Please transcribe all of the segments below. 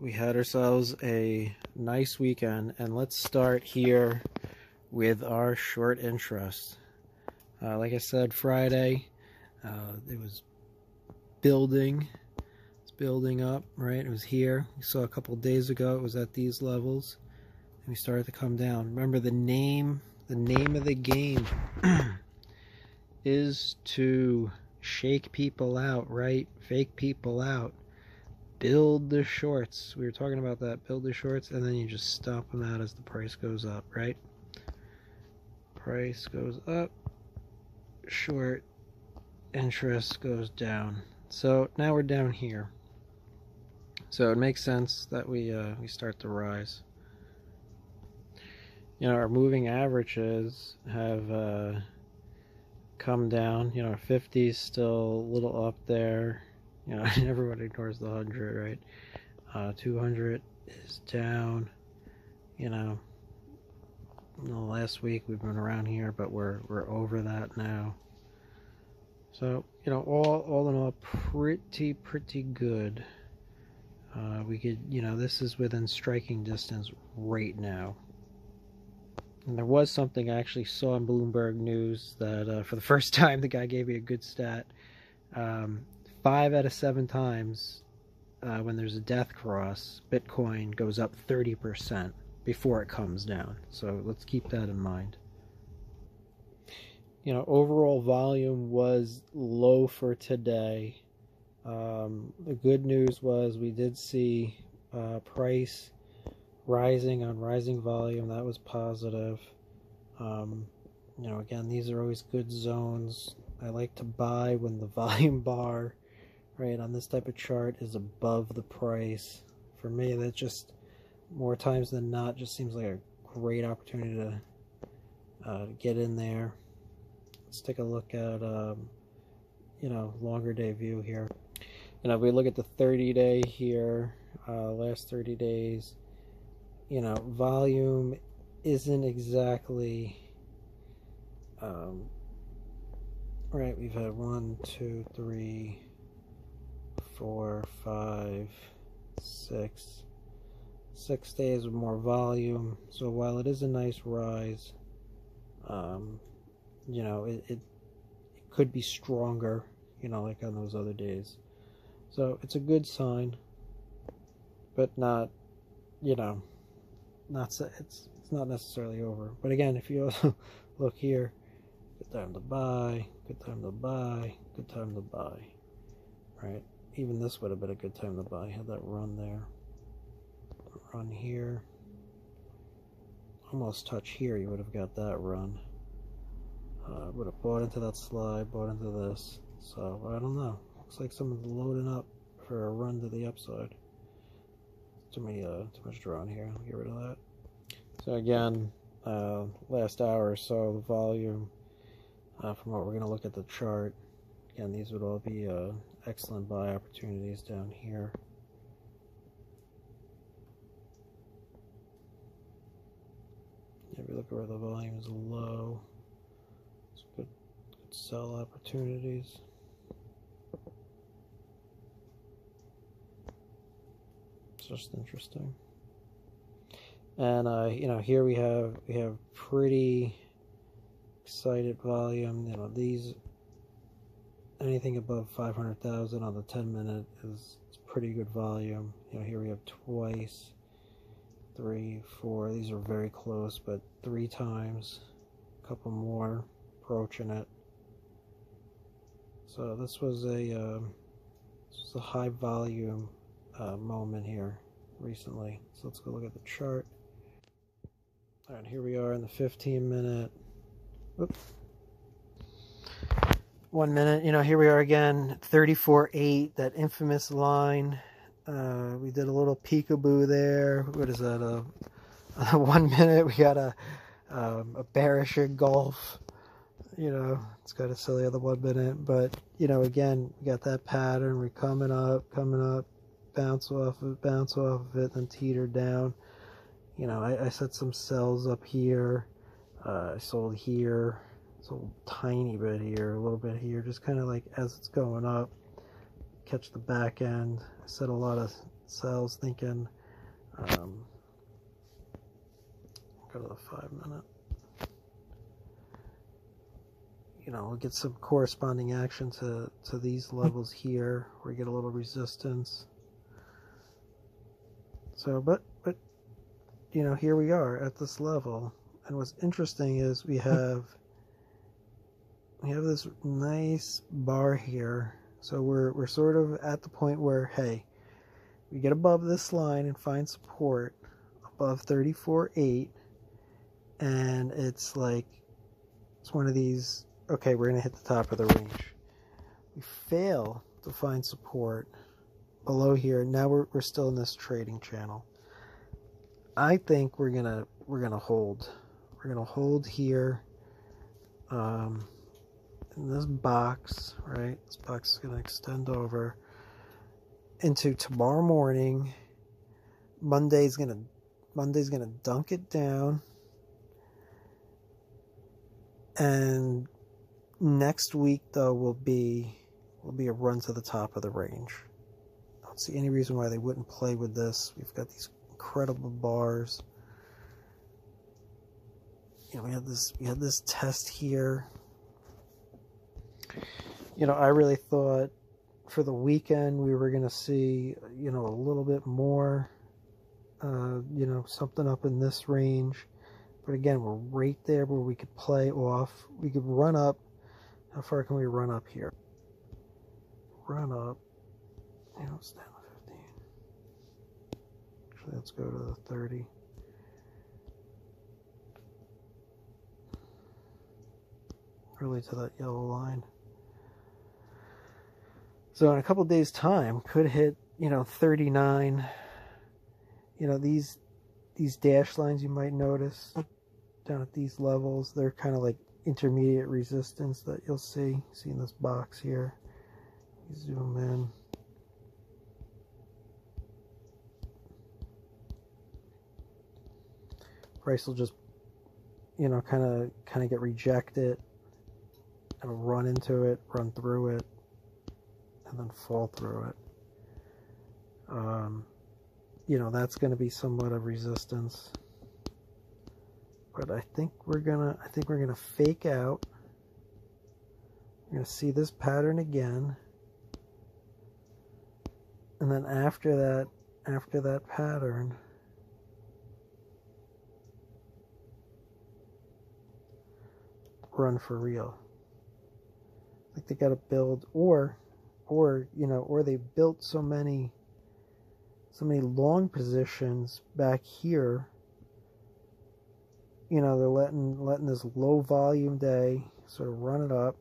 we had ourselves a nice weekend and let's start here with our short interest uh, like I said Friday uh, it was building it's building up right? It was here. We saw a couple days ago it was at these levels and we started to come down. Remember the name the name of the game is to shake people out right? Fake people out build the shorts. We were talking about that. Build the shorts, and then you just stop them out as the price goes up, right? Price goes up, short interest goes down. So now we're down here. So it makes sense that we uh, we start to rise. You know, our moving averages have uh, come down. You know, our 50s still a little up there you know, everybody ignores the 100, right? Uh, 200 is down. You know, the last week we've been around here, but we're we're over that now. So you know, all all in all, pretty pretty good. Uh, we could, you know, this is within striking distance right now. And there was something I actually saw in Bloomberg News that uh, for the first time the guy gave me a good stat. Um, five out of seven times uh, when there's a death cross, Bitcoin goes up 30% before it comes down. So let's keep that in mind. You know, overall volume was low for today. Um, the good news was we did see uh, price rising on rising volume. That was positive. Um, you know, again, these are always good zones. I like to buy when the volume bar right on this type of chart is above the price. For me that just more times than not just seems like a great opportunity to uh, get in there. Let's take a look at um, you know longer day view here. You know if we look at the 30 day here uh, last 30 days you know volume isn't exactly um, right. We've had one two three four, five, six, six days with more volume. So while it is a nice rise, um, you know, it, it, it could be stronger, you know, like on those other days. So it's a good sign, but not, you know, not so, it's it's not necessarily over. But again, if you also look here, good time to buy, good time to buy, good time to buy, right? Even this would have been a good time to buy. Had that run there. Run here. Almost touch here, you would have got that run. Uh, would have bought into that slide, bought into this. So, I don't know. Looks like someone's loading up for a run to the upside. Too many, uh, too much drawn here. I'll get rid of that. So again, uh, last hour or so, the volume, uh, from what we're going to look at the chart, again, these would all be uh, excellent buy opportunities down here. If you look where the volume is low, it's good, good sell opportunities. It's just interesting. And uh, you know, here we have we have pretty excited volume. You know, these anything above 500,000 on the 10 minute is pretty good volume. You know, here we have twice, three, four. These are very close, but three times, a couple more approaching it. So this was a uh, this was a high volume uh, moment here recently. So let's go look at the chart. All right, here we are in the 15 minute. Oops one minute. You know, here we are again, 34.8, that infamous line. Uh, we did a little peekaboo there. What is that? Uh, uh, one minute, we got a, um, a bearish Gulf. You know, it's kind of silly silly other one minute. But, you know, again, we got that pattern. We're coming up, coming up, bounce off of it, bounce off of it, then teeter down. You know, I, I set some sells up here. Uh, I sold here it's a tiny bit here, a little bit here, just kind of like as it's going up, catch the back end. I set a lot of sells thinking um, go to the five minute you know we'll get some corresponding action to to these levels here where we get a little resistance so but but you know here we are at this level and what's interesting is we have we have this nice bar here. So we're we're sort of at the point where hey we get above this line and find support above 34.8 and it's like it's one of these okay we're gonna hit the top of the range. We fail to find support below here. Now we're, we're still in this trading channel. I think we're gonna we're gonna hold. We're gonna hold here. Um, in this box right this box is gonna extend over into tomorrow morning. Monday's gonna Monday's gonna dunk it down. And next week though will be will be a run to the top of the range. I don't see any reason why they wouldn't play with this. We've got these incredible bars. You know, we had this we had this test here. You know, I really thought for the weekend we were going to see you know a little bit more uh, you know something up in this range. But again we're right there where we could play off. We could run up. How far can we run up here? Run up. You know stand 15 actually let's go to the 30 really to that yellow line so in a couple days time could hit, you know, 39. You know, these these dash lines you might notice down at these levels, they're kind of like intermediate resistance that you'll see. See in this box here. Zoom in. Price will just, you know, kind of kind of get rejected. It'll run into it, run through it and then fall through it. Um, you know, that's going to be somewhat of resistance. But I think we're gonna, I think we're gonna fake out. We're gonna see this pattern again. And then after that, after that pattern, run for real. Like they got to build, or or you know or they built so many so many long positions back here you know they're letting letting this low volume day sort of run it up.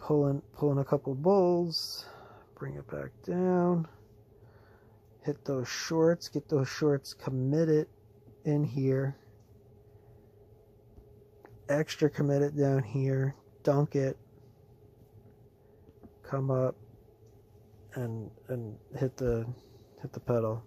Pulling pulling a couple bulls bring it back down. Hit those shorts get those shorts committed in here, extra commit it down here, dunk it, come up and and hit the hit the pedal.